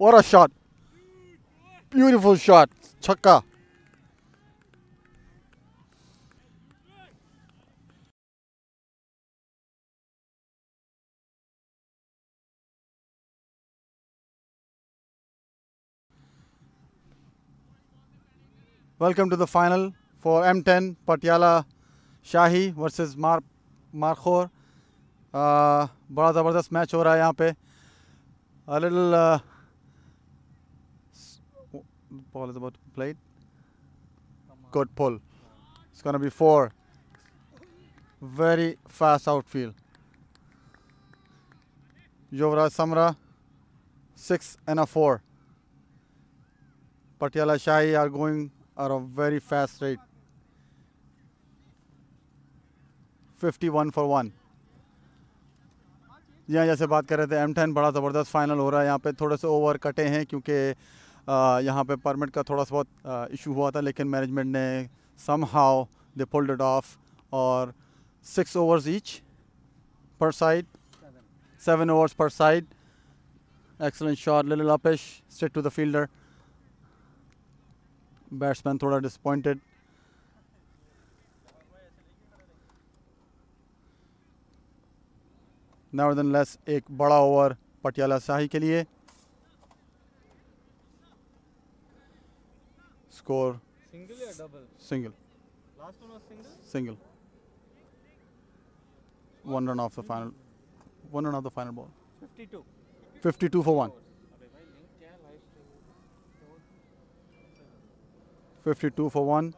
What a shot. Beautiful shot. Chakka. Welcome to the final for M10 Patiala Shahi versus Mar Markhor. Uh, बड़ा ज़बरदस्त match हो रहा है यहाँ पे a little uh, ball is about to be played good pull. It's gonna be four. Very fast outfield. Yuvraj Samra six and a four. Patiala Shahi are going at a very fast rate. 51 for 1 जी हाँ जैसे बात कर रहे थे M ten बड़ा ज़बरदस्त final हो रहा है। यहाँ पे थोड़े से ओवर कटे हैं क्योंकि यहाँ पे परमिट का थोड़ा सा बहुत इशू हुआ था, लेकिन मैनेजमेंट ने somehow they pulled it off और six overs each per side seven overs per side excellent shot little uppish straight to the fielder batsman थोड़ा डिसपॉइंटेड नवर्दन लेस एक बड़ा ओवर पटियाला शाही के लिए स्कोर सिंगल या double single single single one run off the final one run off the final ball 52 52 for one fifty 52 for one.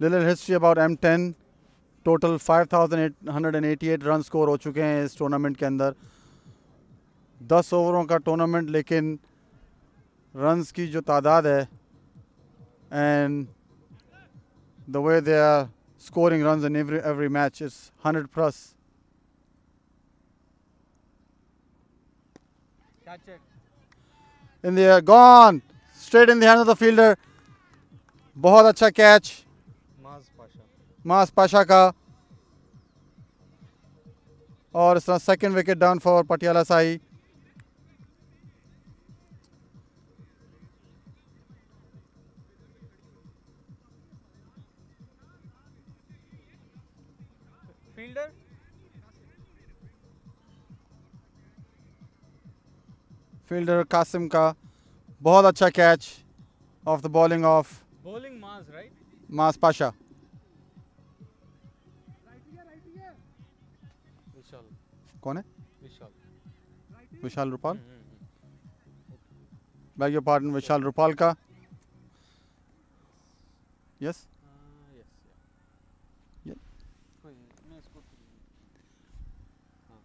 Little about M ten total 5888 run score हो चुके हैं इस tournament के अंदर। 10 ओवरों का टूर्नामेंट, लेकिन रन्स की जो तादाद है and the way they are scoring runs in every every match is 100 plus gone! Straight in the hands of the fielder. बहुत अच्छा कैच मास पाशा का। और इस तरह second wicket down for Patiala Sai. Fielder Kasim का बहुत अच्छा catch off the bowling off bowling मास मास पाशा। कौन है? Vishal. Vishal Rupal. Bag your partner Vishal Rupal का। यस हाँ, yes, yeah. Yeah. कोई नहीं, मैं इसको हाँ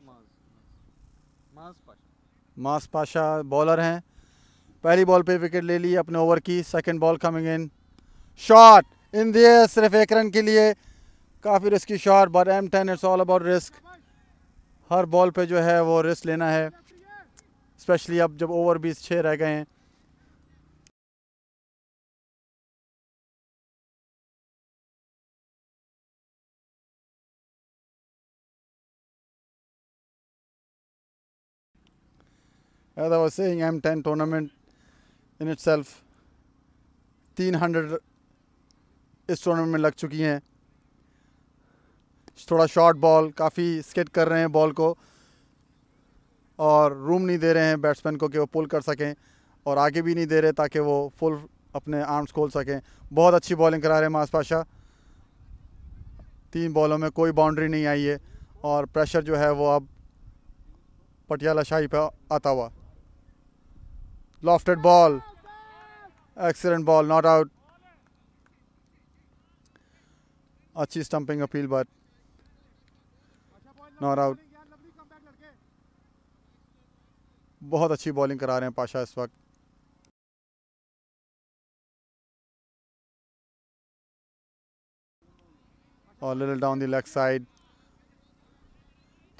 माज माज पाशा मास पाशा। बॉलर हैं। पहली बॉल पे विकेट ले ली अपने ओवर की second ball coming in shot in दिए सिर्फ़ एक रन के लिए काफ़ी risky shot but M ten it's all about risk her ball पे जो है वो रिस्क लेना है। स्पेशली अब जब ओवर भी छः रह गए हैं। As I was saying, M10 tournament in itself, 300 इस टूर्नामेंट में लग चुकी हैं। थोड़ा शॉर्ट बॉल काफ़ी स्किट कर रहे हैं बॉल को। और रूम नहीं दे रहे हैं बैट्समैन को कि वो पुल कर सकें और आगे भी नहीं दे रहे ताकि वो फुल अपने आर्म्स खोल सकें। बहुत अच्छी बॉलिंग करा रहे हैं मास तीन बॉलों में कोई बाउंड्री नहीं आई है और प्रेशर जो है वो अब पटियाला शाही पर आता हुआ। Lofted ball. Excellent ball, not out. अच्छी stumping appeal but not out बहुत अच्छी बॉलिंग करा रहे हैं पाशा इस वक्त और little down the leg side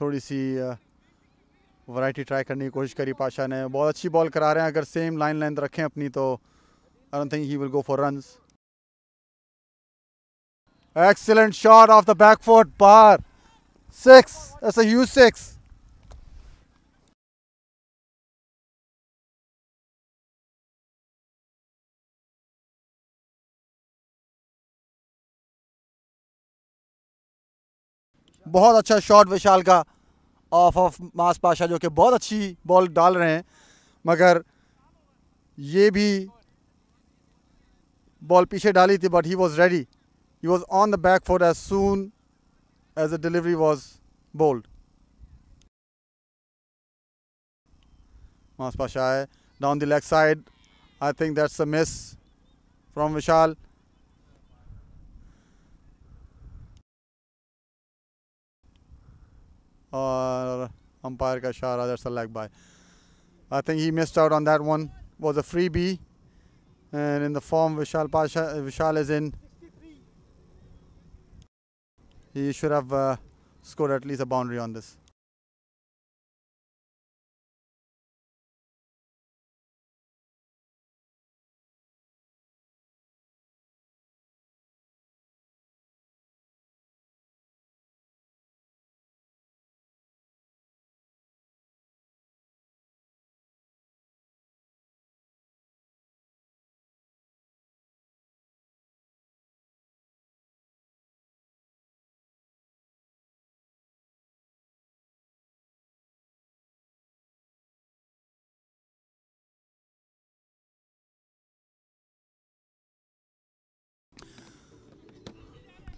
थोड़ी सी uh, वैरायटी ट्राई करने की कोशिश करी पाशा ने बहुत अच्छी बॉल करा रहे हैं अगर सेम लाइन लेंथ रखें अपनी तो I don't think he will go for runs Excellent shot off the back foot, par. Six. That's a huge six. बहुत अच्छा शॉट विशाल का ऑफ़ ऑफ़ मास पाशा जो कि बहुत अच्छी बॉल डाल रहे हैं। मगर ये भी बॉल पीछे डाली थी but he was ready he was on the back for as soon as a delivery was bowled मास पाशा है। Down the leg side I think that's a miss from Vishal Or umpire ka ishara, that's a leg by. I think he missed out on that one. Was a freebie. And in the form Vishal Pasha Vishal is in, he should have uh, scored at least a boundary on this.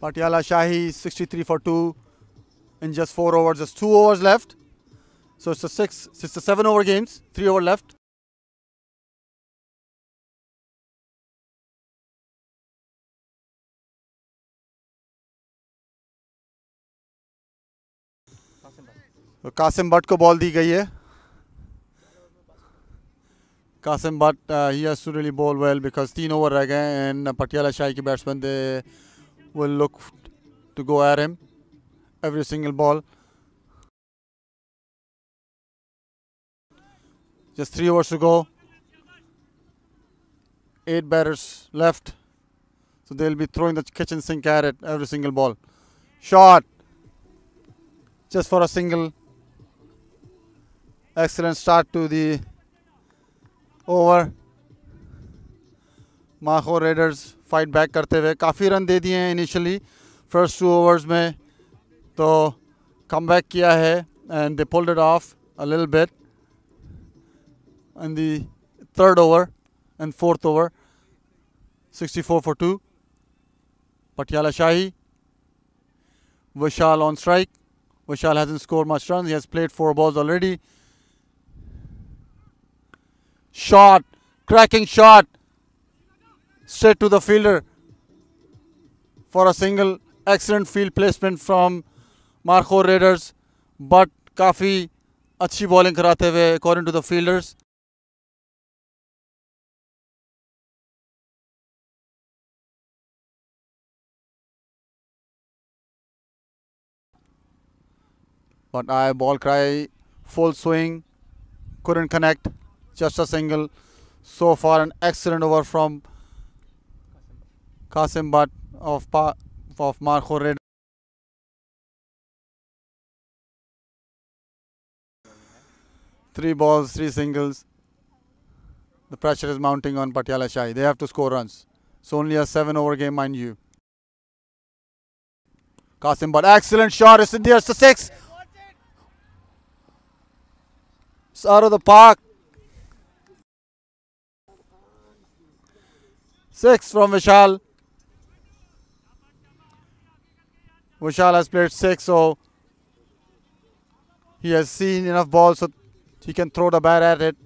Patiala Shahi 63 for 2 in just 4 overs. Just 2 overs left. So it's a 6, it's a 7 over games, 3 over left. तो कासिम भट्ट को ball दी गई है Qasim Bhatt he has to really bowl well because तीन over रह गए and Patiala Shahi के batsman they will look to go at him every single ball. Just three overs to go. Eight batters left. So they'll be throwing the kitchen sink at it every single ball. Shot. Just for a single. Excellent start to the over. Markhor Raiders fight back करते हुए काफ़ी run दे दिए हैं initially first two overs में। तो कम back किया है and they pulled off a lil bit and the third over and fourth over sixty four for two Patiala Shahi, Vishal on strike Vishal hasn't score much run has played four balls already shot cracking shot straight to the fielder for a single. Excellent field placement from Markhor Raiders, but काफ़ी bowling karate hue according to the fielders. but I ball cry full swing couldn't connect just a single so far an excellent over from Kasim Butt of pa- of Marco Red three balls three singles. The pressure is mounting on Patiala Shahi. They have to score runs. It's only a seven over game mind you. Kasim Butt excellent shot. It's in there it's a six. It's out of the park. Six from Vishal Vishal has played six, so he has seen enough balls so he can throw the bat at it.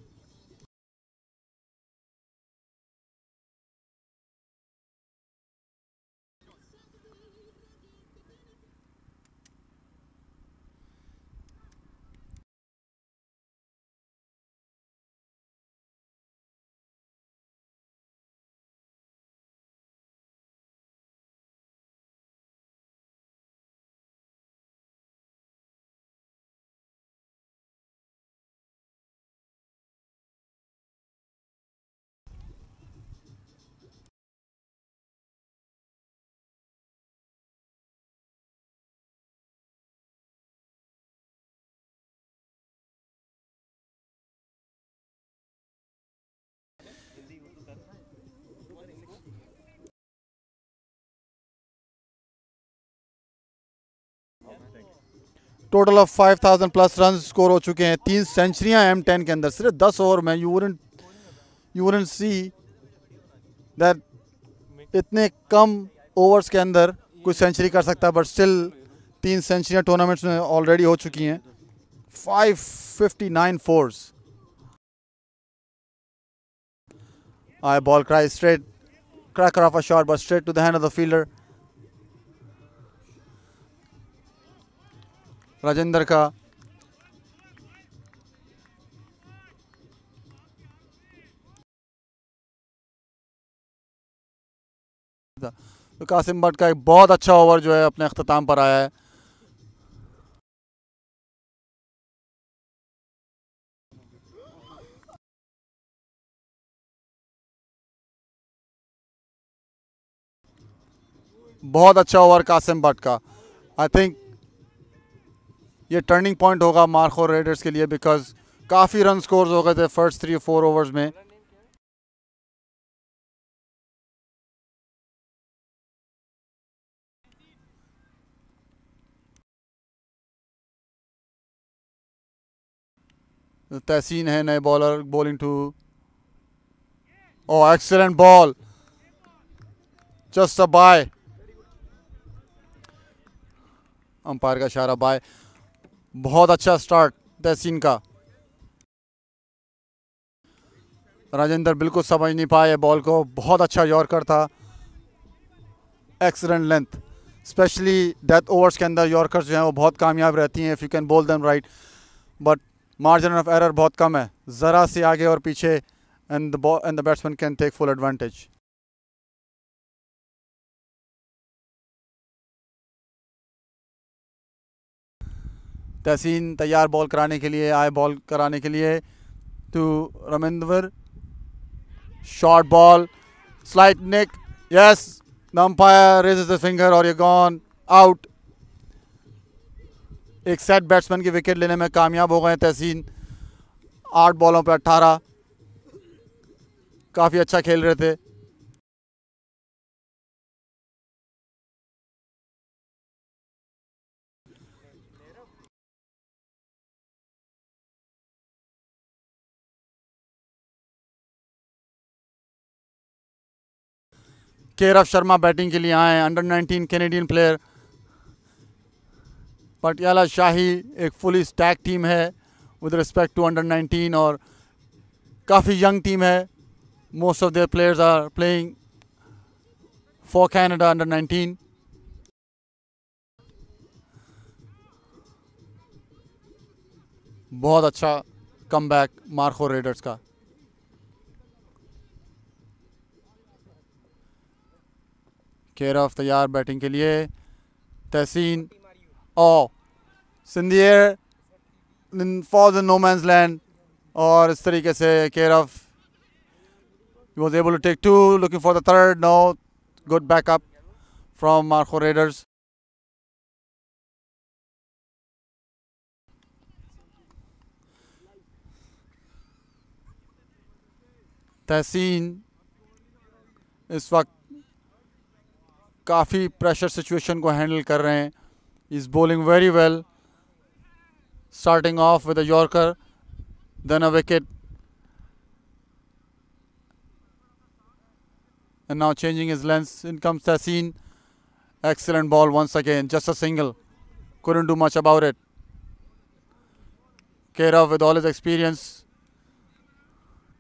Total of 5000 plus run score हो चुके हैं। तीन सेंचुरियाँ M ten के अंदर सिर्फ़ 10 over में। You wouldn't you wouldn't see that इतने कम ओवर्स के अंदर कोई सेंचुरी कर सकता है बट स्टिल तीन सेंचुरियाँ टूर्नामेंट्स में ऑलरेडी हो चुकी हैं। 559 fours I ball cry straight, cracker off a shot, but straight to the hand of the fielder. Rajendra का। तो कासिम भट्ट का एक बहुत अच्छा ओवर जो है अपने अख्ताम पर आया है। बहुत अच्छा ओवर कासिम भट्ट का। आई थिंक ये टर्निंग पॉइंट होगा मार्को रेडर्स के लिए बिकॉज़ काफ़ी रन स्कोर्स हो गए थे फ़र्स्ट थ्री फोर ओवर्स में। तहसीन है नए bowler bowling to oh excellent ball just a bye umpire का इशारा बाय बहुत अच्छा स्टार्ट तहसीन का। राजेंद्र बिल्कुल समझ नहीं पाए बॉल को। बहुत अच्छा यॉर्कर था। Excellent length especially death overs के अंदर यॉर्कर्स जो हैं वो बहुत कामयाब रहती हैं if you can bowl them right but margin of error बहुत कम है। ज़रा से आगे और पीछे and and the batsman can take full advantage Tehseen तैयार बॉल कराने के लिए, आए बॉल कराने के लिए to Ramendra. Short ball slight nick yes umpire raises the finger और ये गॉन आउट एक सेट बैट्समैन की विकेट लेने में कामयाब हो गए तहसीन। आठ बॉलों पर अट्ठारह। काफ़ी अच्छा खेल रहे थे। केरव शर्मा बैटिंग के लिए आए हैं under 19 Canadian player Patiala Shahi एक फुली स्टैक टीम है विद रिस्पेक्ट टू अंडर 19 और काफ़ी यंग टीम है. Most of their players are playing for Canada under 19 बहुत अच्छा कम बैक मार्को रेडर्स का। केयर ऑफ़ तैयार बैटिंग के लिए तहसीन ओ सिंधियर for the no man land और इस तरीके से care of was able to take two looking for the third no good backup from Marco Raiders Tahseen इस वक्त काफ़ी प्रेशर सिचुएशन को हैंडल कर रहे हैं is bowling very well starting off with a yorker then a wicket and now changing his lens in comes Tassin excellent ball once again just a single couldn't do much about it Kerov with all his experience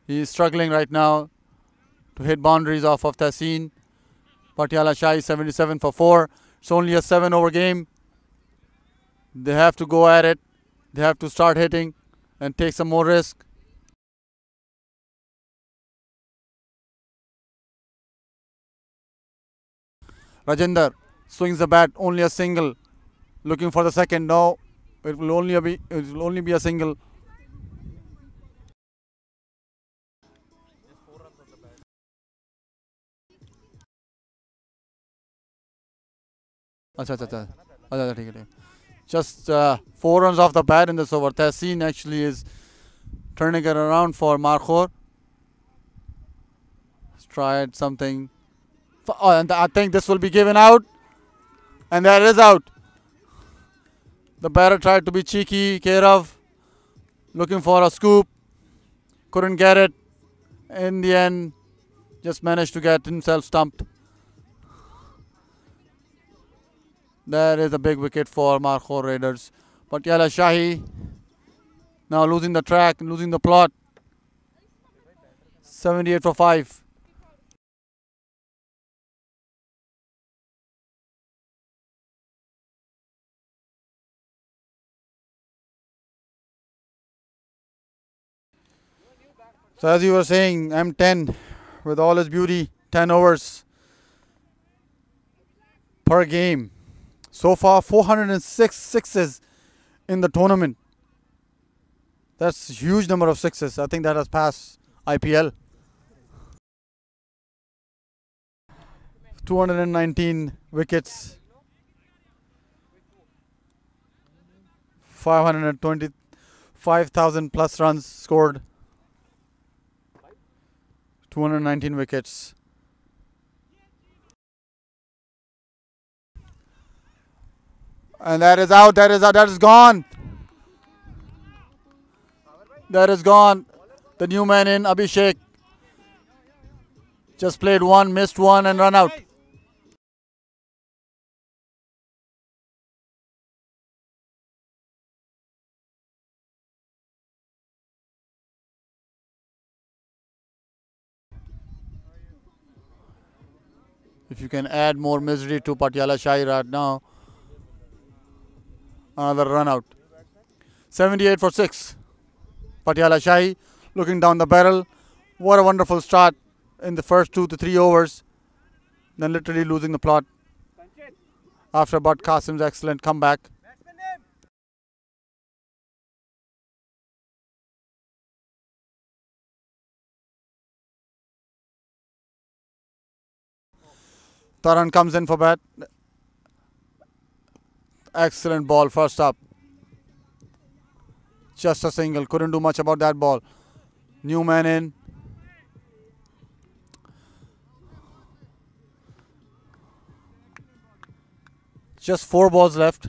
he is struggling right now to hit boundaries off of Tassin Patiala Shahi 77 for 4. It's only a 7 over game. They have to go at it. They have to start hitting and take some more risk. Rajender swings the bat, only a single. Looking for the second. No, it will only be it will only be a single. Oh, अच्छा oh, just uh, four runs off the bat in this over. Tehseen actually is turning it around for Markhor. He's tried something. Oh, and I think this will be given out. And that is out. The batter tried to be cheeky. Kerav looking for a scoop. Couldn't get it. In the end, just managed to get himself stumped. That is a big wicket for Markhor Raiders. Patiala Shahi now losing the track, losing the plot. 78 for 5. So as you were saying, M10 with all its beauty, 10 overs per game. So far, 406 sixes in the tournament. That's huge number of sixes. I think that has passed IPL. 219 wickets. 525,000 plus runs scored. 219 wickets. And that is out, that is out, that is gone. That is gone. The new man in Abhishek just played one, missed one, and run out. If you can add more misery to Patiala Shahi right now, another run out. 78 for 6. Patiala Shahi looking down the barrel. What a wonderful start in the first two to three overs. Then literally losing the plot after Bud Qasim's excellent comeback. Taran comes in for bat. Excellent ball first up. Just a single. Couldn't do much about that ball. New man in. Just four balls left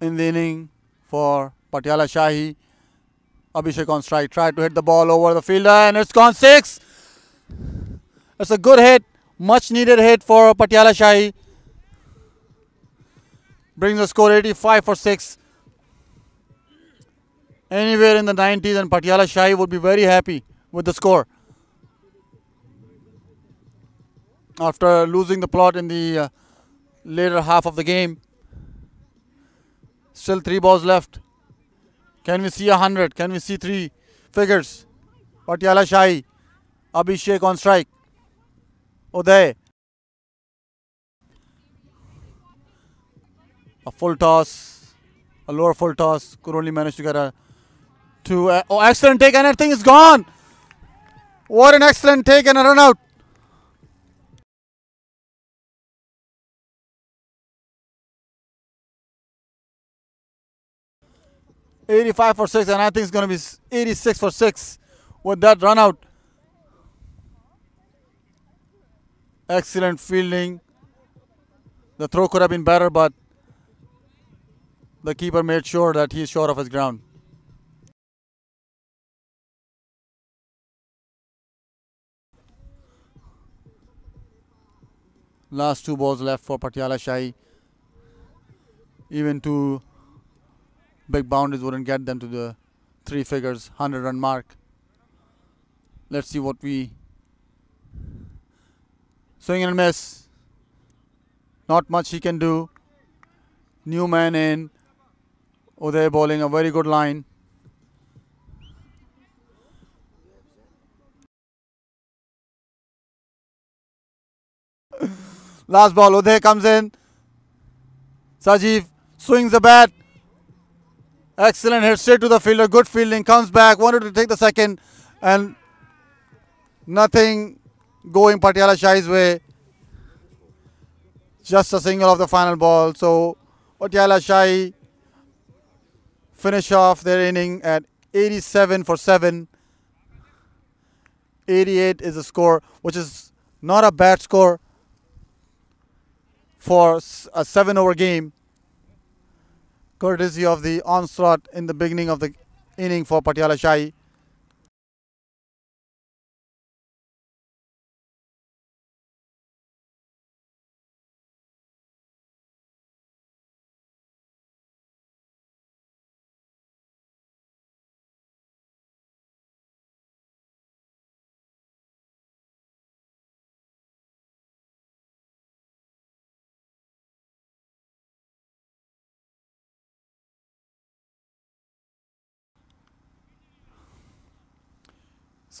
in the inning for Patiala Shahi. Abhishek on strike. Tried to hit the ball over the fielder and it's gone six. It's a good hit. Much needed hit for Patiala Shahi. Brings the score 85 for 6. Anywhere in the 90s and Patiala Shahi would be very happy with the score. After losing the plot in the uh, later half of the game. Still three balls left. Can we see a hundred? Can we see three figures? Patiala Shahi. Abhishek on strike. Uday. A full toss. A lower full toss. Could only manage to get a two. Uh, oh, excellent take and everything is gone. What an excellent take and a run out. Eighty-five for six, and I think it's going to be eighty-six for six with that run out. Excellent fielding. The throw could have been better, but the keeper made sure that he's sure of his ground. Last two balls left for Patiala Shahi. Even two big boundaries wouldn't get them to the three figures, 100 run mark. Let's see what we swing and miss. Not much he can do. New man in. Uday bowling a very good line. Last ball, Uday comes in. Sajeev swings the bat. Excellent hit straight to the fielder. Good fielding. Comes back. Wanted to take the second. And nothing going Patiala Shahi's way. Just a single of the final ball. So Patiala Shahi finish off their inning at 87 for 7. 88 is the score, which is not a bad score for a seven over game. courtesy of the onslaught in the beginning of the inning for Patiala Shahi.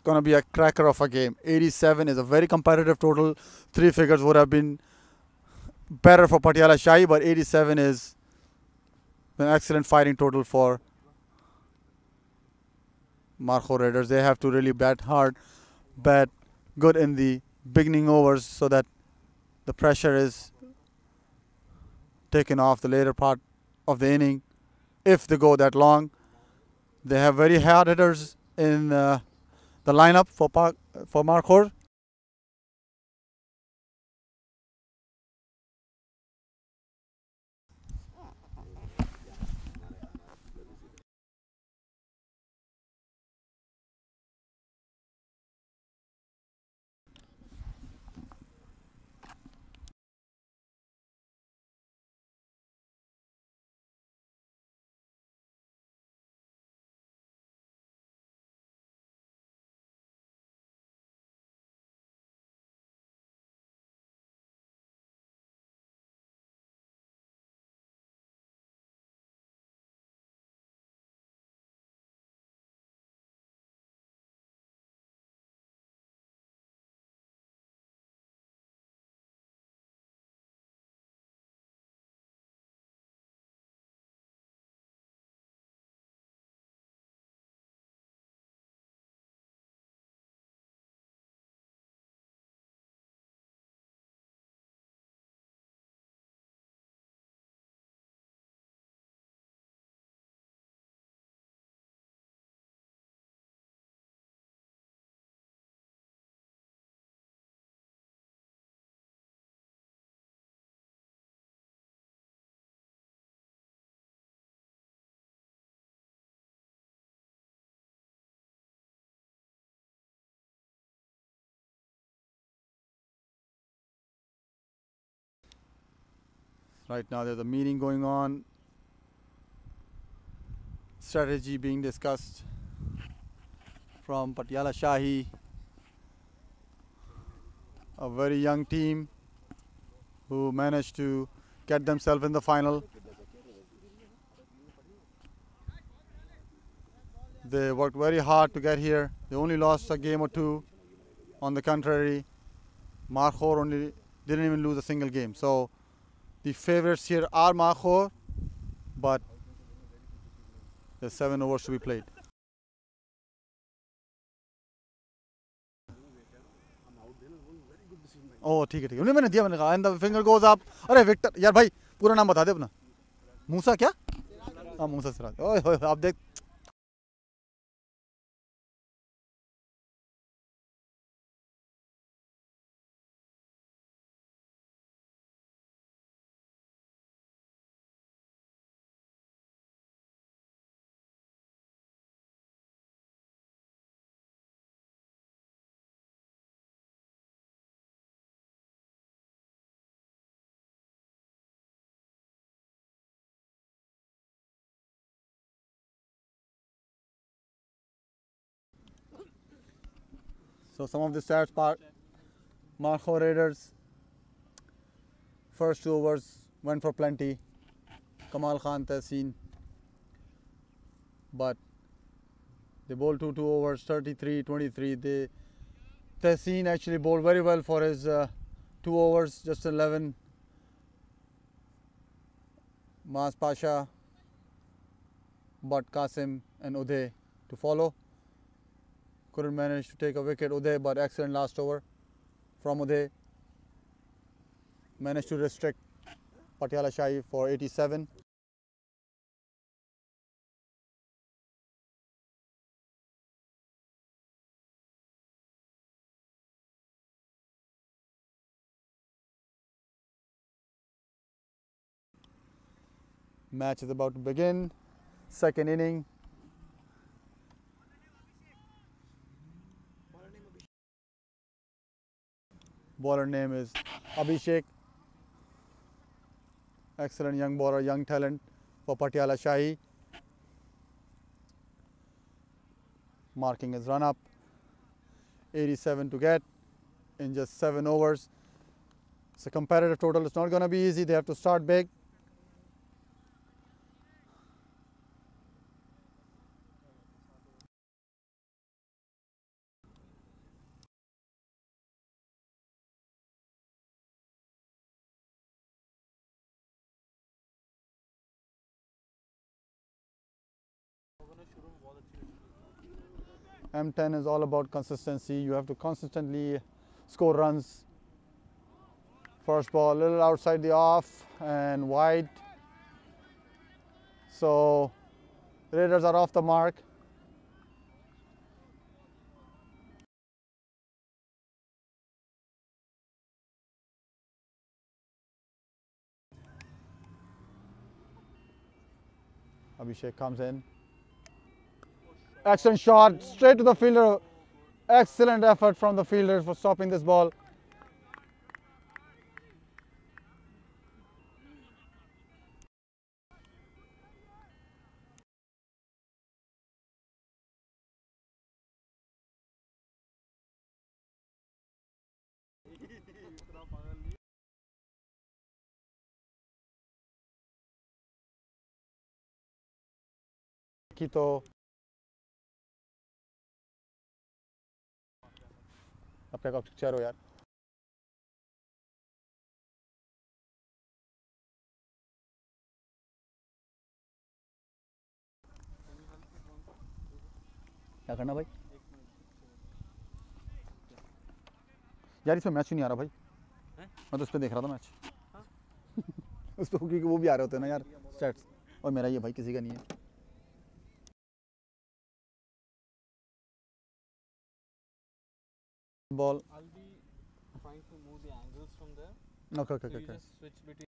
Going to be a cracker of a game. 87 is a very competitive total. Three figures would have been better for Patiala Shahi, but 87 is an excellent fighting total for Markhor Raiders. They have to really bat hard, bat good in the beginning overs so that the pressure is taken off the later part of the inning if they go that long. They have very hard hitters in uh, the lineup for Park, for Markhor. Right now, there's a meeting going on, strategy being discussed from Patiala Shahi, a very young team who managed to get themselves in the final. They worked very hard to get here. They only lost a game or two. On the contrary, Markhor only didn't even lose a single game. So the favorites here are Mahor, but the seven overs to be played. ओह ठीक है ठीक है। मैंने दिया मैंने कहा and the finger goes up अरे विक्टर यार भाई पूरा नाम बता दे अपना। मूसा क्या? हाँ मूसा सिराज। ओए आप देख So some of the stats part Markhor Raiders first two overs went for plenty. Kamal Khan Tehseen. But they bowled two two overs, 33 23. They Tehseen actually bowled very well for his uh, two overs, just 11. Mas Pasha, but Qasim and Uday to follow couldn't manage to take a wicket Uday but excellent last over from Uday managed to restrict Patiala Shahi for 87 Match is about to begin. Second inning. Bowler name is Abhishek. Excellent young bowler, young talent for Patiala Shahi. Marking his run up. 87 to get in just seven overs. It's a competitive total. It's not going to be easy. They have to start big. M10 is all about consistency. You have to consistently score runs. First ball, a little outside the off and wide. So, Raiders are off the mark. Abhishek comes in. Excellent shot straight to the fielder. Excellent effort from the fielder for stopping this ball. Quito अपने का picture हो यार। क्या करना भाई? यार इसमें match ही नहीं आ रहा भाई। हैं? मैं तो उस पर देख रहा था मैच उस पर क्योंकि वो भी आ रहे होते हैं ना यार स्टैट्स और मेरा ये भाई किसी का नहीं है। Ball. I'll be trying to move the angles from there. Okay okay so okay, you just switch between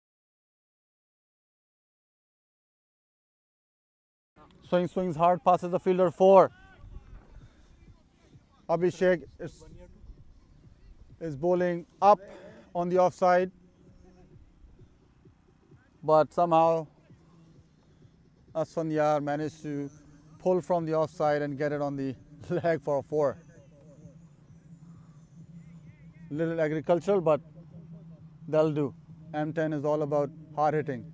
swing swings hard passes the fielder four. Abhishek is, is bowling up on the offside. But somehow Asfandyar managed to pull from the offside and get it on the leg for a four little agricultural but that'll do M10 is all about hard hitting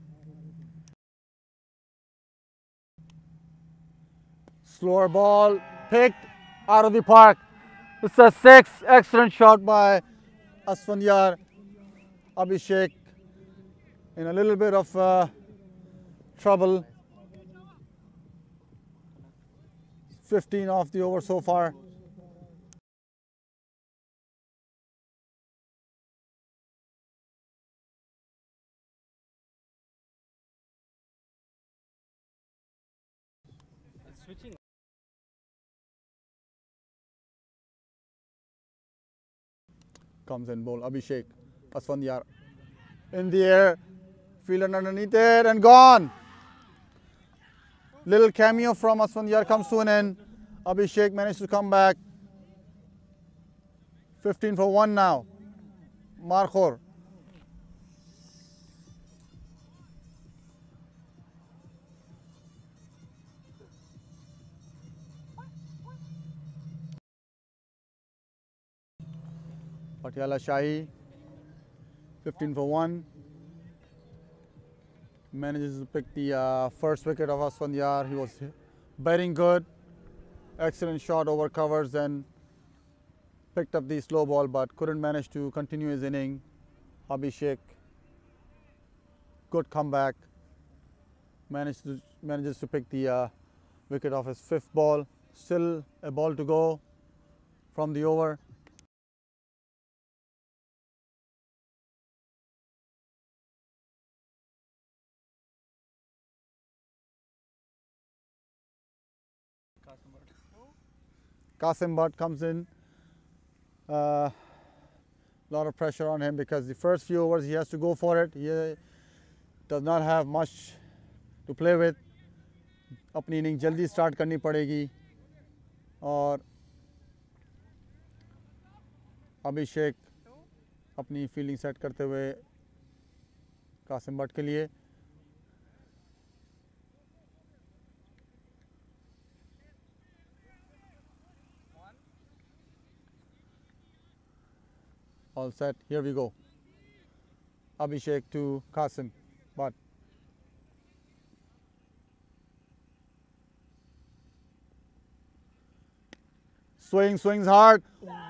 Slower ball picked out of the park. It's a six. Excellent shot by Asfandyar. Abhishek in a little bit of uh, trouble. 15 off the over so far. Comes in bowl. Abhishek. Asfandyar. In the air. Fielder underneath it and gone. Little cameo from Asfandyar comes to an end. Abhishek managed to come back. 15 for 1 now. Markhor. Patiala Shahi, 15 for 1. Manages to pick the uh, first wicket of Asfandyar. He was batting good. Excellent shot over covers and picked up the slow ball but couldn't manage to continue his inning. Abhishek, good comeback. Managed to, manages to pick the uh, wicket of his fifth ball. Still a ball to go from the over. Kasim Butt comes in. A uh, lot of pressure on him because the first few overs he has to go for it. He uh, does not have much to play with. अपनी inning जल्दी start करनी पड़ेगी और अभिषेक अपनी feeling set करते हुए कासिम भट्ट के लिए all set. Here we go. Abhishek to Kasim but swing swings hard.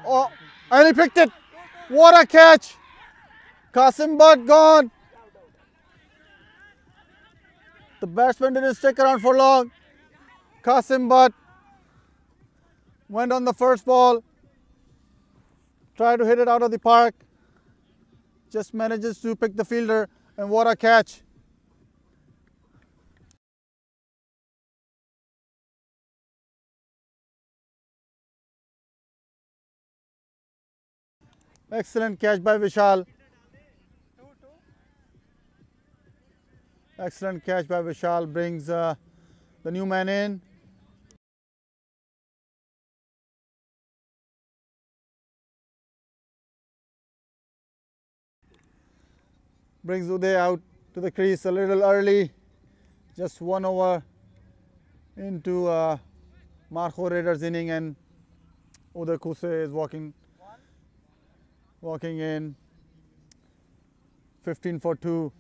Oh and he picked it. What a catch. Kasim Butt gone. The batsman didn't stick around for long. Kasim Butt went on the first ball try to hit it out of the park. Just manages to pick the fielder, and what a catch! Excellent catch by Vishal. Excellent catch by Vishal brings uh, the new man in. brings Uday out to the crease a little early. Just one over into uh, Markhor Raiders inning and Uday Kuse is walking, walking in 15 for 2.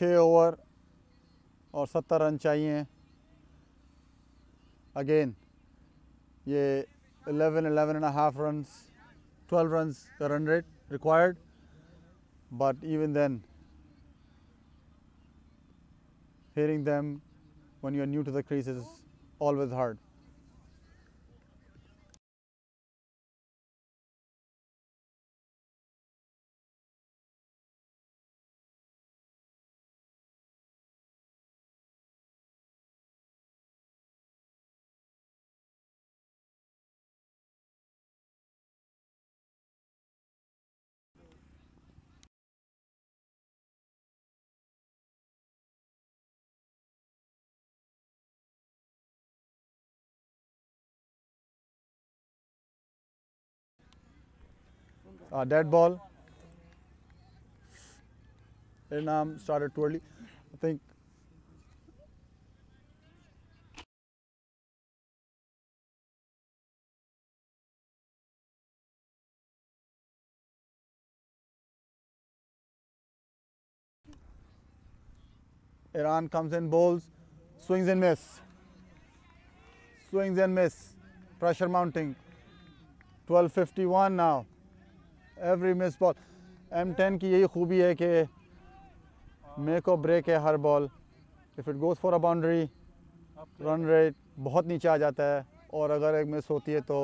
छः over और सत्तर run Again, again 11, 11 and a half runs, 12 runs the run rate required. But even then, hitting them when you are new to the crease is always hard. Uh, dead ball. Irinam started too early. I think Iran comes in, bowls, swings and miss. Swings and miss. Pressure mounting. 1251 now. Every miss ball M ten की यही खूबी है कि make or break है हर ball if it goes for a boundary run rate बहुत नीचे आ जाता है और अगर एक मिस होती है तो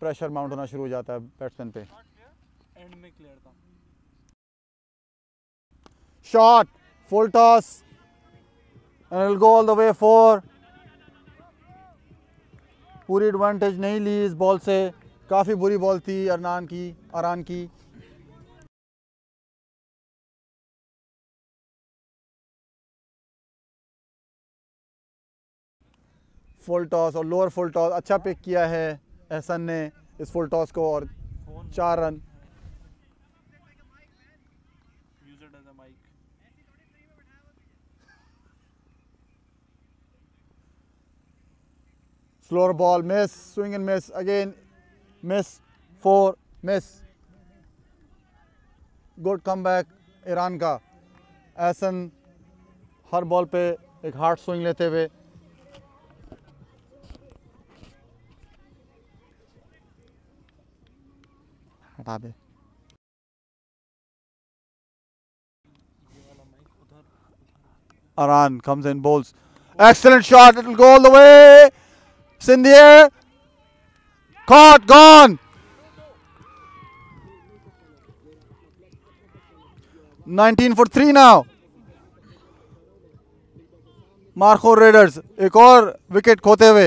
प्रेशर माउंट होना शुरू हो जाता है बैट्समैन पे. एंड में क्लियर था. Shot full toss and go all the way for पूरी एडवांटेज नहीं ली इस बॉल से. काफ़ी बुरी बॉल थी अरनान की, अरान की। फुल टॉस और लोअर फुल टॉस अच्छा पिक किया है एहसन ने इस फुल टॉस को और चार run. A slower ball, miss, swing and miss again miss four miss good come back Iran का एहसन हर बॉल पे एक हार्ड स्विंग लेते हुए हटा दे Aran comes in, bowls. Excellent shot. It'll go all the way. It's in the air. Caught, gone. 19 for 3 now. Markhor Raiders एक और wicket खोते हुए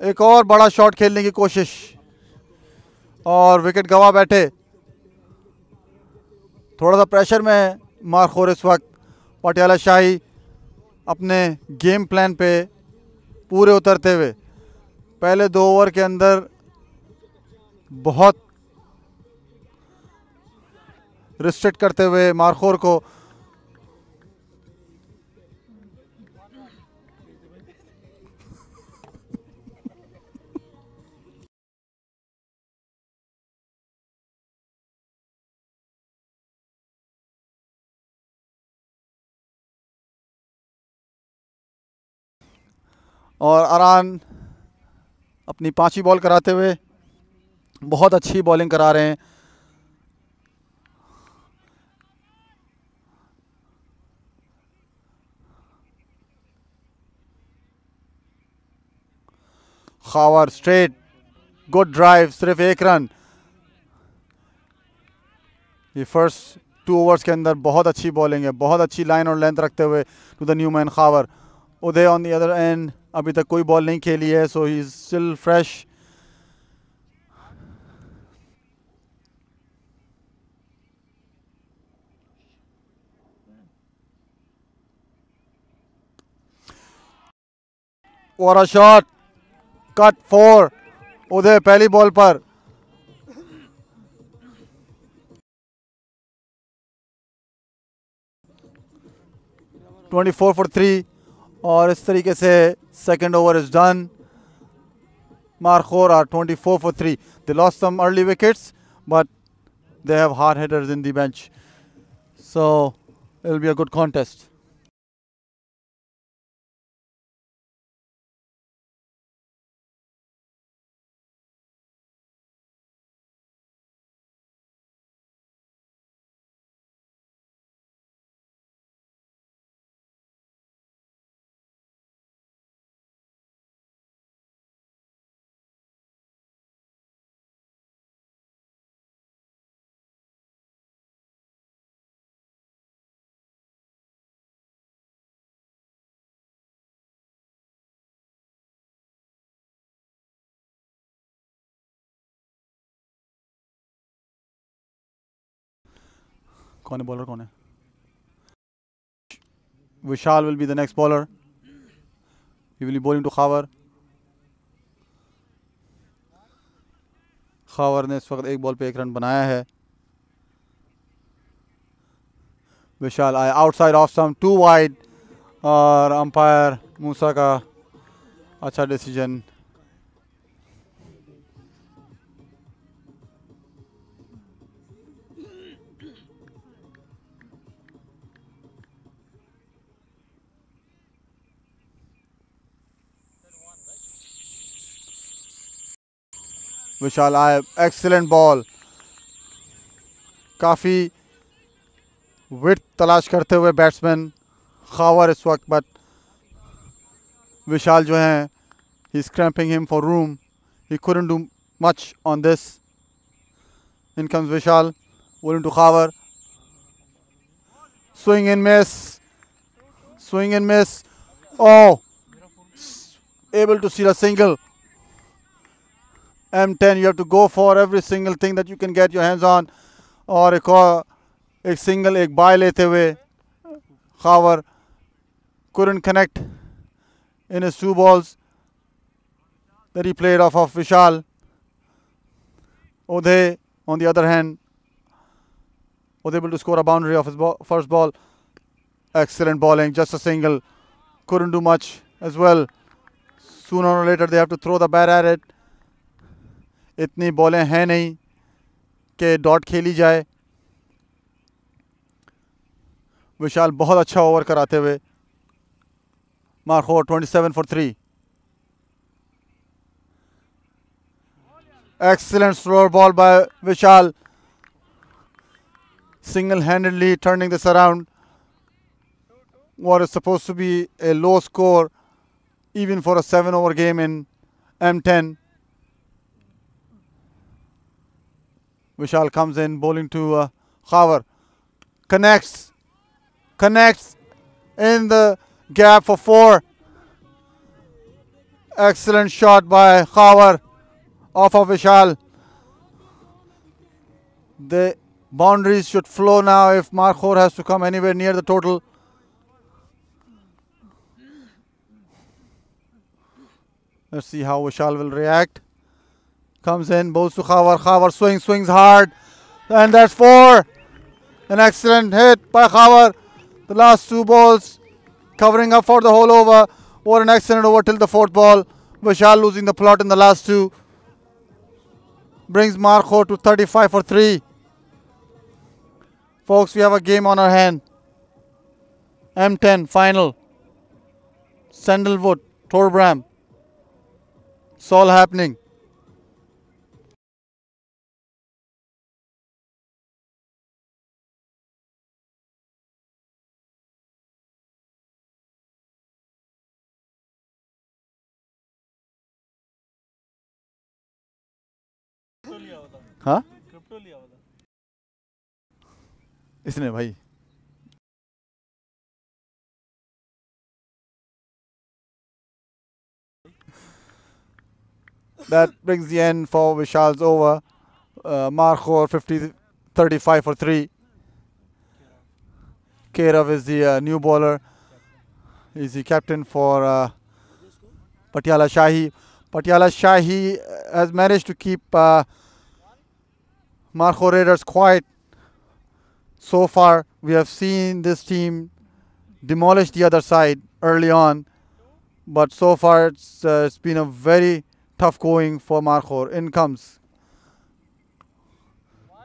एक और बड़ा शॉट खेलने की कोशिश और विकेट गवा बैठे थोड़ा सा प्रेशर में है मारखोर इस वक्त पटियाला शाही अपने गेम प्लान पे पूरे उतरते हुए पहले दो ओवर के अंदर बहुत रिस्ट्रिक्ट करते हुए मारखोर को और अरान अपनी पांचवी बॉल कराते हुए बहुत अच्छी बॉलिंग करा रहे हैं। खावर स्ट्रेट गुड ड्राइव सिर्फ़ एक रन। ये फ़र्स्ट टू ओवर्स के अंदर बहुत अच्छी बॉलिंग है, बहुत अच्छी लाइन और लेंथ रखते हुए to the new man Khawar Uday on the other end अभी तक कोई बॉल नहीं खेली है so he is still fresh और a shot cut four Uday, पहली बॉल पर. ट्वेंटी फोर फॉर थ्री और इस तरीके से Second over is done. Markhor are 24 for 3. They lost some early wickets, but they have hard hitters in the bench. So it'll be a good contest. कौन है bowler कौन है? Vishal will be the next bowler he will be bowling to Khawar Khawar ने इस वक्त एक ball पे एक रन बनाया है। विशाल आए outside off some too wide और अंपायर मूसा का अच्छा डिसीज़न विशाल आए एक्सीलेंट बॉल काफ़ी विथ तलाश करते हुए बैट्समैन खावर इस वक्त बट विशाल जो हैं he cramping him for room he couldn't do much on this in comes Vishal bowling to Khawar. Swing and miss. Swing and miss. Oh! Able to see a single. M10 you have to go for every single thing that you can get your hands on. or a single, a single एक bye however, couldn't connect in his two balls that he played off of Vishal. Uday on the other hand was able to score a boundary off his ball, first ball. Excellent bowling just a single couldn't do much as well. Sooner or later they have to throw the bat at it. इतनी बॉलें हैं नहीं कि dot खेली जाए। विशाल बहुत अच्छा over कराते हुए Markhor twenty seven for three. Excellent slower ball by Vishal. Single handedly turning this around. War is supposed to be a low score even for a seven over game in M ten Vishal comes in bowling to uh, Khawar connects connects in the gap for four. Excellent shot by Khawar off of Vishal. The Boundaries should flow now if Markhor has to come anywhere near the total. Let's see how Vishal will react. Comes in, bowls to Khawar. Khawar swings, swings hard. And that's four. An excellent hit by Khawar. The last two balls covering up for the whole over. What an excellent over till the fourth ball. Vishal losing the plot in the last two. Brings Markhor to 35 for 3. Folks, we have a game on our hand. M10 final. Sandalwood, Torbram. It's all happening. हाँ crypto लिया हुआ था इसने भाई That brings the end for Vishal's over. Uh, Markhor 50 35 for 3. Kairav is the uh, new bowler. He's the captain for uh, Patiala Shahi. Patiala Shahi uh, has managed to keep uh, Markhor Raiders quiet so far we have seen this team demolish the other side early on but so far it's, uh, it's been a very tough going for Markhor in comes.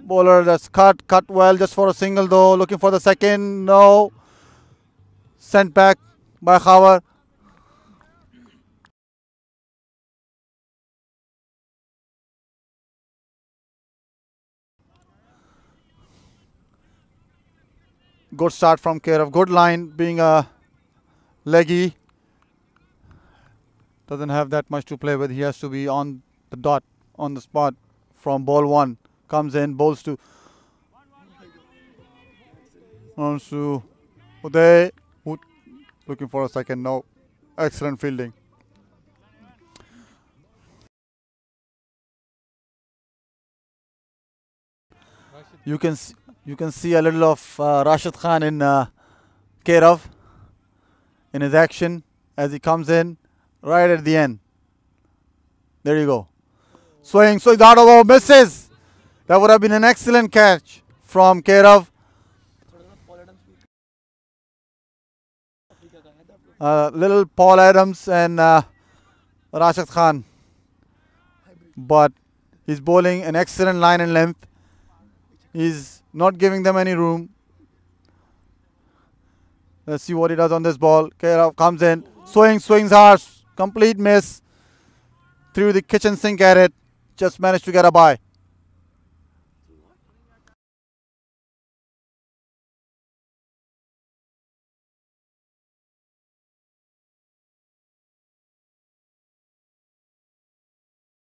Bowler that's cut cut well just for a single though looking for the second no. Sent back by Khawar good start from care of good line being a leggy. Doesn't have that much to play with. He has to be on the dot on the spot from ball one. Comes in bowls to on to Uday looking for a second no excellent fielding. You can s- you can see a little of uh, Rashid Khan in uh, Kerov in his action as he comes in right at the end. There you go. swinging, swings out over misses. That would have been an excellent catch from Kerov. Uh, little Paul Adams and uh, Rashid Khan. But he's bowling an excellent line and length. He's not giving them any room. Let's see what he does on this ball. Kairov comes in, swings, swings hard, complete miss through the kitchen sink at it. Just managed to get a bye.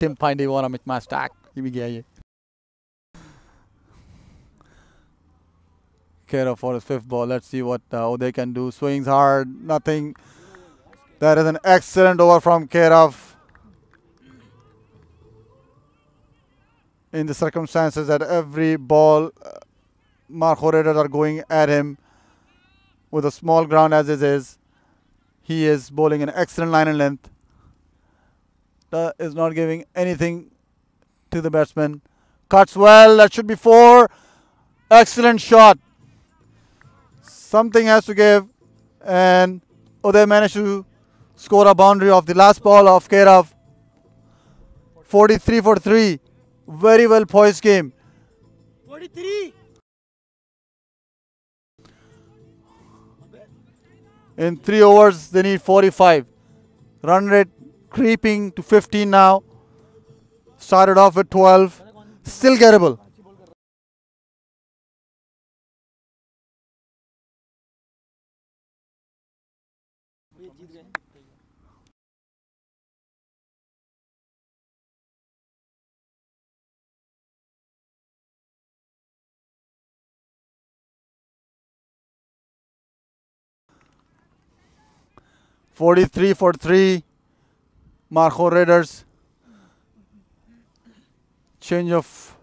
Tim Pandey won a match stack. He Kero for his fifth ball. Let's see what uh, they can do. Swings hard, nothing. That is an excellent over from Kerov. In the circumstances that every ball, uh, Markhor Raiders are going at him with a small ground as it is. He is bowling an excellent line and length. Is not giving anything to the batsman. Cuts well. That should be four. Excellent shot. Something has to give. And Uday managed to score a boundary of the last ball of Kerav. 43 for 3. Very well poised game. 43 In three overs, they need 45. Run rate creeping to 15 now. Started off with 12. Still gettable. 43 for 3, Markhor Raiders. Change of,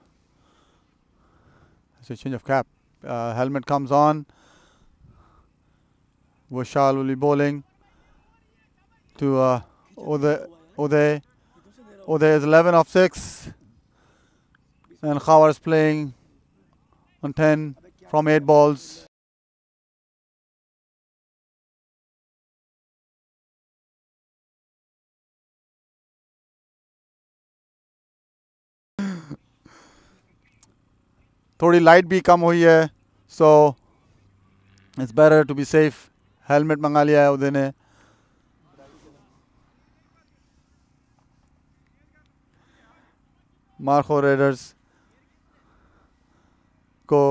it's a change of cap. Uh, helmet comes on. Vishal will be bowling to uh, oh Uday. oh is 11 of 6. And Khawar is playing on 10 from 8 balls. थोड़ी light भी कम हुई है so it's better to be safe helmet मंगा लिया है उदय ने। Marco readers को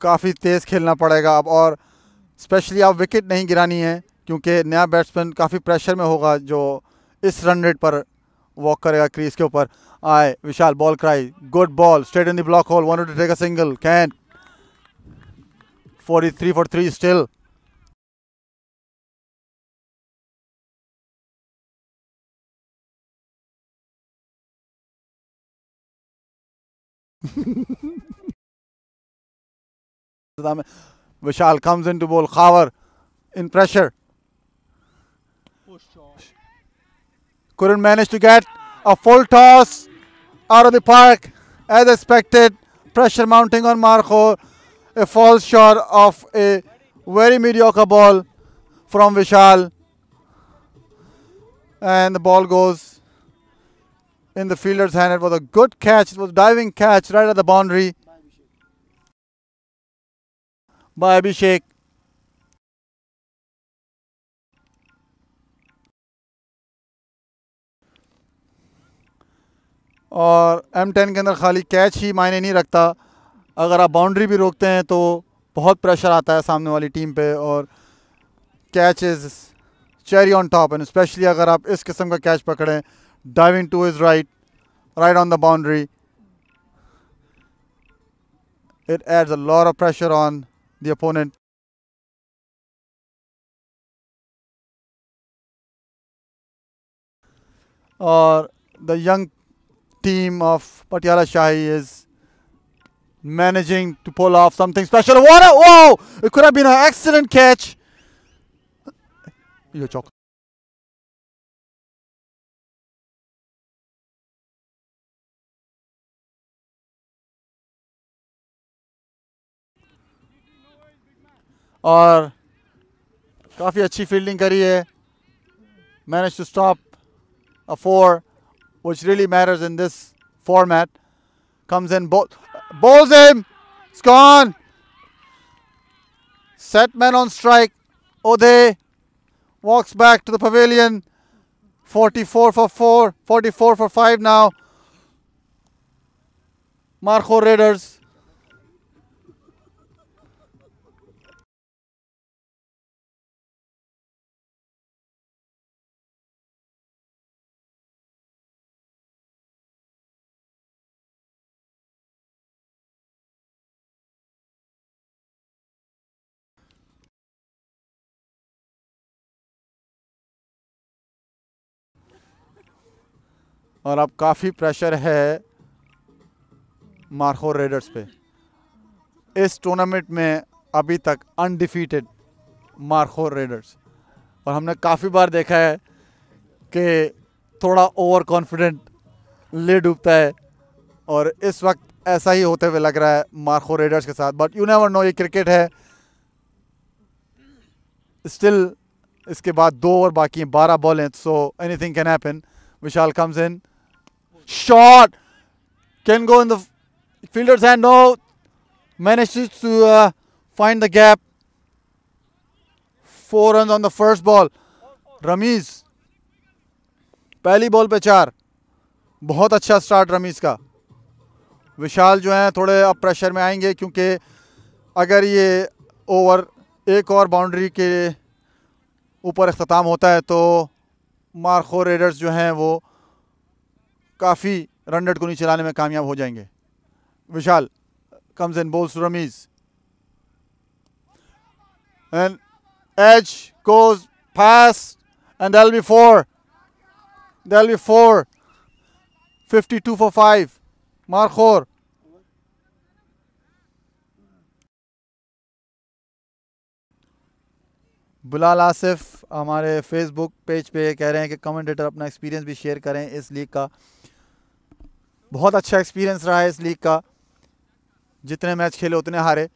काफ़ी तेज़ खेलना पड़ेगा अब और स्पेशली आप विकेट नहीं गिरानी है, क्योंकि नया बैट्समैन काफ़ी प्रेशर में होगा जो इस रन रेट पर वॉक करेगा क्रीज के ऊपर। I Vishal ball cry. Good ball. Straight in the block hole. Wanted to take a single. Can't. 43 for 3 still. Vishal comes into ball. Khawar in pressure. Couldn't manage to get a full toss out of the park as expected. Pressure mounting on Markhor. A false shot of a very mediocre ball from Vishal. And the ball goes in the fielder's hand. It was a good catch. It was a diving catch right at the boundary by Abhishek. और M ten के अंदर खाली catch ही मायने नहीं रखता अगर आप boundary भी रोकते हैं तो बहुत प्रेशर आता है सामने वाली टीम पे और catch is cherry on top and especially अगर आप इस किस्म का कैच पकड़ें diving to is right right on the boundary it adds a lot of pressure on the opponent. Or the young team of Patiala Shahi is managing to pull off something special. What a whoa! It could have been an excellent catch. You choke. और काफ़ी अच्छी fielding करी है manage to stop a four which really matters in this format comes in ball, bowls him it's gone. Set man on strike Uday walks back to the pavilion. 44 for 4 44 for 5 now. Markhor Raiders और अब काफ़ी pressure है Marco readers पे। इस tournament में अभी तक undefeated Marco Raiders और हमने काफ़ी बार देखा है कि थोड़ा ओवर कॉन्फिडेंट ले डूबता है और इस वक्त ऐसा ही होते हुए लग रहा है मार्को रेडर्स के साथ। बट यू नेवर नो ये क्रिकेट है। स्टिल इसके बाद दो ओवर बाकी हैं, बारह ball so anything can happen Vishal comes in shot can go in the fielder's hand. No, manages to uh, find the gap. Four runs on the first ball. Rameez पहली ball पे चार बहुत अच्छा start Ramiz का विशाल जो हैं थोड़े अब प्रेशर में आएँगे क्योंकि अगर ये ओवर एक और बाउंड्री के ऊपर अख्ताम होता है तो मार्को रेडर्स जो हैं वो काफ़ी रनडट को नीचे लाने में कामयाब हो जाएँगे। Vishal comes and bowls Rameez and H cause face and L B for L B for fifty two for five Markhor Bilal Asif हमारे फेसबुक पेज पे कह रहे हैं कि कमेंटेटर अपना एक्सपीरियंस भी शेयर करें इस लीग का। बहुत अच्छा एक्सपीरियंस रहा है इस लीग का। जितने मैच खेले, उतने हारे।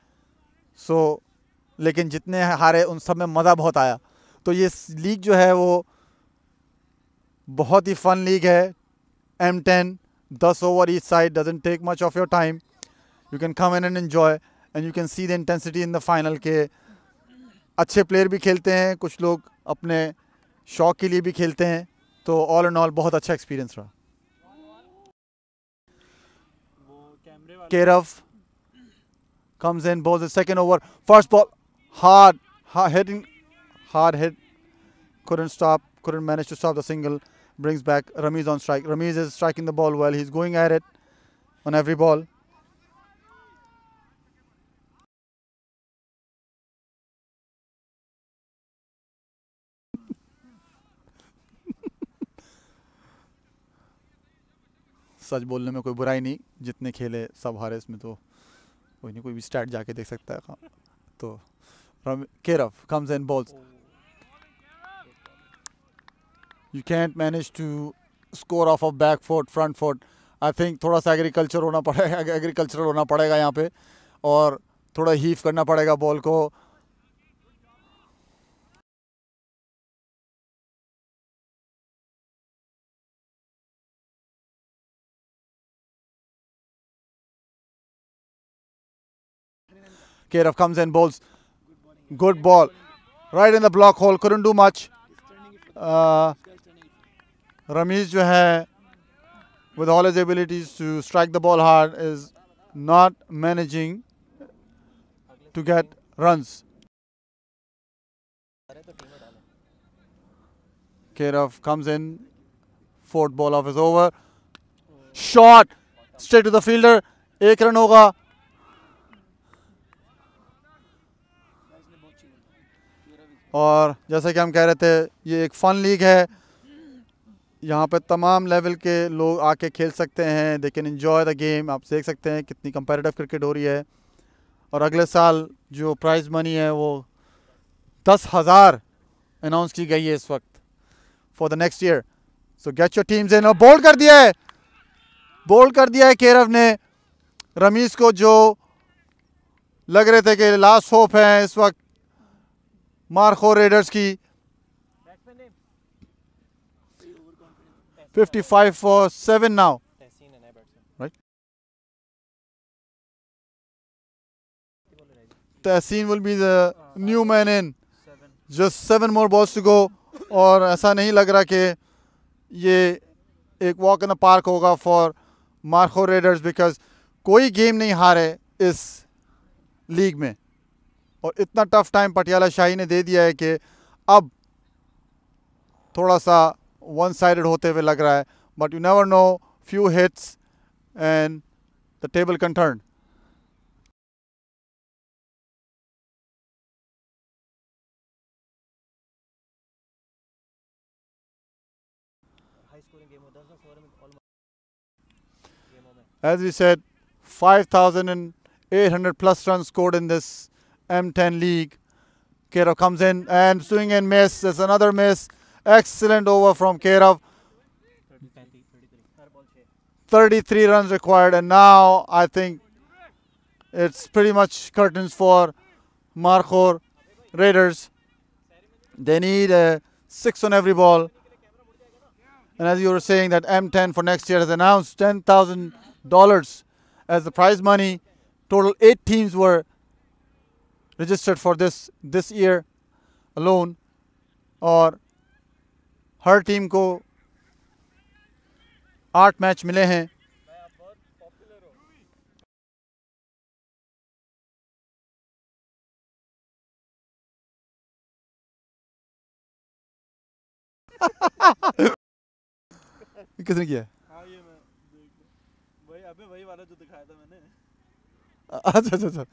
सो लेकिन जितने हारे, उन सब में मज़ा बहुत आया। तो ये लीग जो है, वो बहुत ही फन लीग है। एम टेन दस over each side doesn't take much of your time you can come in and enjoy and you can see the intensity in the final के अच्छे प्लेयर भी खेलते हैं। कुछ लोग अपने शौक के लिए भी खेलते हैं। तो ऑल एंड ऑल बहुत अच्छा एक्सपीरियंस रहा। Kerov comes in, bowls the second over. First ball, hard, hard hitting, hard hit. Couldn't stop, couldn't manage to stop the single. Brings back Ramiz on strike. Ramiz is striking the ball well. He's going at it on every ball. सच बोलने में कोई बुराई नहीं। जितने खेले सब हारे, इसमें तो कोई नहीं, कोई भी स्टैट जाके देख सकता है। हाँ। तो केरव comes and bowls you can't manage to score off off back foot front foot I think थोड़ा सा एग्रीकल्चर होना पड़ेगा एग्रीकल्चरल होना पड़ेगा यहाँ पे। और थोड़ा हीफ करना पड़ेगा बॉल को। Kerev comes and bowls. Good ball. Right in the block hole. Couldn't do much. Uh, Ramiz जो है with all his abilities to strike the ball hard is not managing to get runs. Kerov comes in, fourth ball off is over. Shot straight to the fielder. एक run होगा और जैसे कि हम कह रहे थे, ये एक फ़न लीग है। यहाँ पे तमाम लेवल के लोग आके खेल सकते हैं। They can enjoy the game आप देख सकते हैं कितनी कंपेरेटिव क्रिकेट हो रही है। और अगले साल जो प्राइज़ मनी है, वो दस हज़ार अनाउंस की गई है इस वक्त for the next year so get your teams in और बोल्ड कर दिया है। बोल्ड कर दिया है केरव ने। रमीज को जो लग रहे थे कि लास्ट होप है इस वक्त। मार्को रेडर्स की 55 for 7 now. Right? Tahseen will be the new man in. Seven more balls to go. और ऐसा नहीं लग रहा कि ये एक वॉक इन द पार्क होगा फॉर मार्को रेडर्स बिकॉज़ कोई गेम नहीं हारे इस लीग में। और इतना टफ टाइम पटियाला शाही ने दे दिया है कि अब थोड़ा सा वन साइडेड होते हुए लग रहा है but you never know few hits and the table can turn high scoring game होता दस ओवर में ऑलमोस्ट गेमों में as we said, 5,800 plus runs scored in this M10 league. Kero comes in and swing and miss. There's another miss. Excellent over from Kero. 33 runs required and now I think it's pretty much curtains for Markhor Raiders. They need a six on every ball. And as you were saying that M10 for next year has announced $10,000 as the prize money. Total eight teams were registered for this this year alone. और हर team को आठ match मिले हैं। किसने किया? हाँ ये मैं अबे वही वाला जो दिखाया था मैंने। अच्छा अच्छा अच्छा।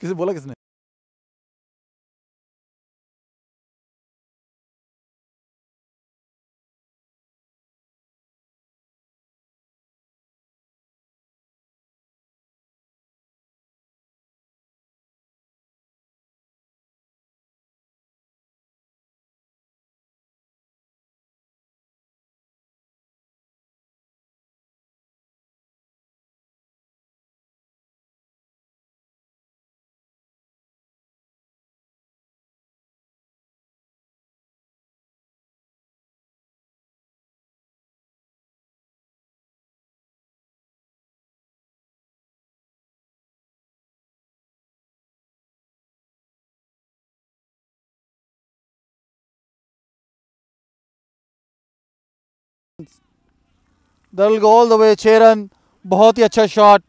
किसी बोला किसने? दल गो ऑल द वे छः रन, बहुत ही अच्छा शॉट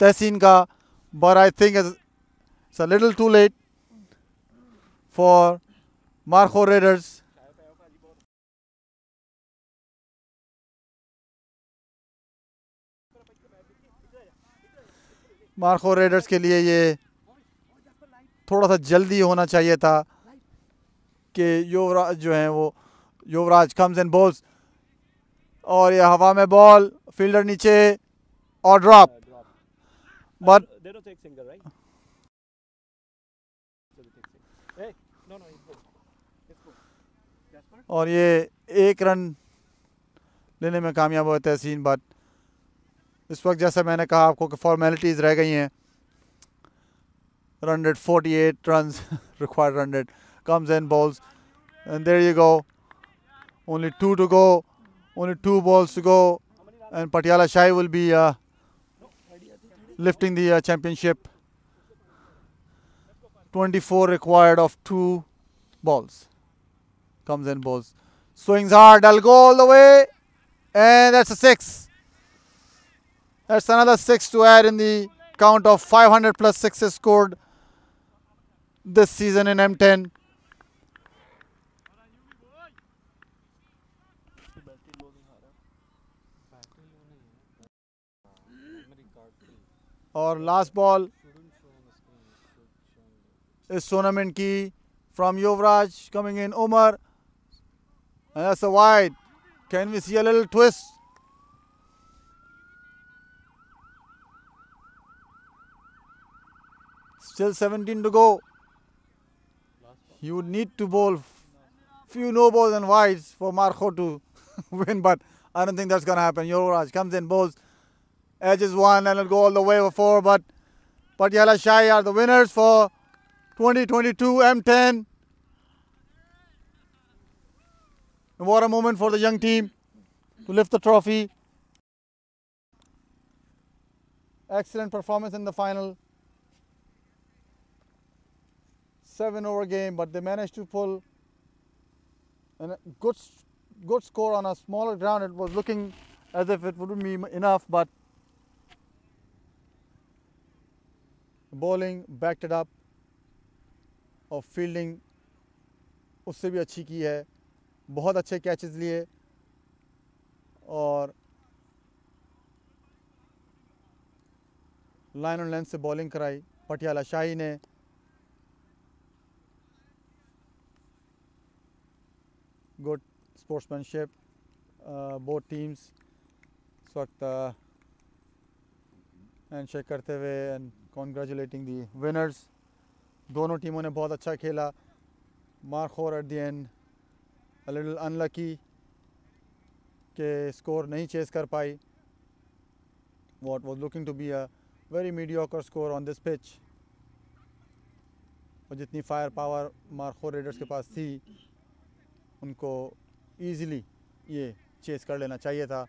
तहसीन का but I think it's a little too late for Marco Raiders Marco Raiders के लिए ये थोड़ा सा जल्दी होना चाहिए था कि युवराज जो हैं वो, युवराज कम्स एंड बॉल्स और ये हवा में बॉल फील्डर नीचे और ड्रॉप बट और ये एक रन लेने में कामयाब हुआ तहसीन बट इस वक्त जैसा मैंने कहा आपको कि फॉर्मेलिटीज़ रह गई हैं। Hundred forty eight run required hundred comes and balls and there you go only two to go Only two balls to go and Patiala Shahi will be uh, lifting the uh, championship. 24 required of two balls. Comes in balls. Swings hard. I'll go all the way. And that's a six. That's another six to add in the count of 500 plus sixes scored this season in M10. or last ball is Sonamin Key from Yuvraj coming in Omar and that's a wide. Can we see a little twist? Still 17 to go. You would need to bowl few no balls and wides for Markhor to win but I don't think that's gonna happen. Yuvraj comes in bowls edges one and it'll go all the way for four but Patiala Shahi are the winners for 2022 M10 And what a moment for the young team to lift the trophy. Excellent performance in the final. Seven over game, but they managed to pull a good, good score on a smaller ground. It was looking as if it wouldn't be enough, but backed it up. और fielding उससे भी अच्छी की है बहुत अच्छे catches लिए और लाइन और लेंथ से बॉलिंग कराई पटियाला शाही ने गुड स्पोर्ट्समैनशिप बोथ टीम्स इस वक्त हैंड शेक करते हुए एंड कॉन्ग्रेचुलेटिंग दी विनर्स दोनों टीमों ने बहुत अच्छा खेला। Markhor at the end. Little unlucky के स्कोर नहीं चेस कर पाई। What was looking to be a very mediocre score on this pitch और जितनी फायर पावर मार्को रेडर्स के पास थी, उनको easily ये चेस कर लेना चाहिए था।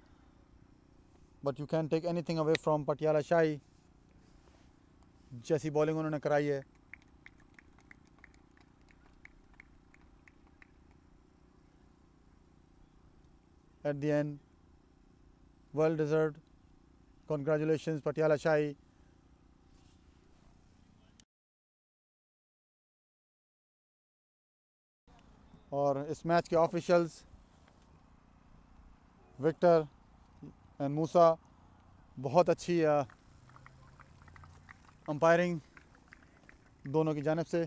But you can take anything away from Patiala Shahi जैसी बॉलिंग उन्होंने कराई है। At the end well deserve congratulation Patiala Shahi और इस मैच के ऑफिशियल्स विक्टर एंड मूसा बहुत अच्छी uh, अंपायरिंग दोनों की जानब से।